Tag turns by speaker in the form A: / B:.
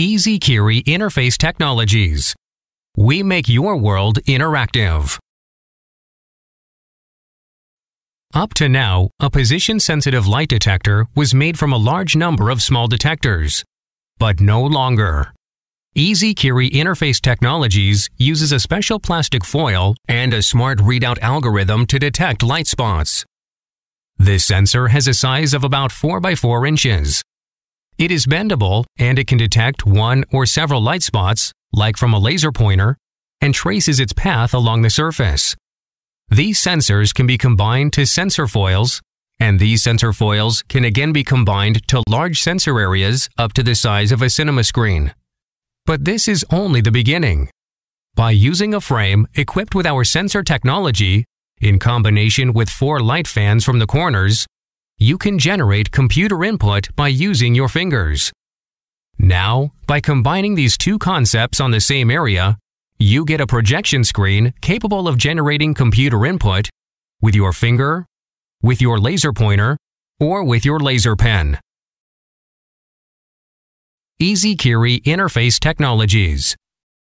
A: isiQiri Interface Technologies. We make your world interactive. Up to now, a position-sensitive light detector was made from a large number of small detectors. But no longer. isiQiri Interface Technologies uses a special plastic foil and a smart readout algorithm to detect light spots. This sensor has a size of about 4 by 4 inches. It is bendable and it can detect one or several light spots, like from a laser pointer, and traces its path along the surface. These sensors can be combined to sensor foils, and these sensor foils can again be combined to large sensor areas up to the size of a cinema screen. But this is only the beginning. By using a frame equipped with our sensor technology, in combination with four light fans from the corners, you can generate computer input by using your fingers. Now, by combining these two concepts on the same area, you get a projection screen capable of generating computer input with your finger, with your laser pointer, or with your laser pen. isiQiri Interface Technologies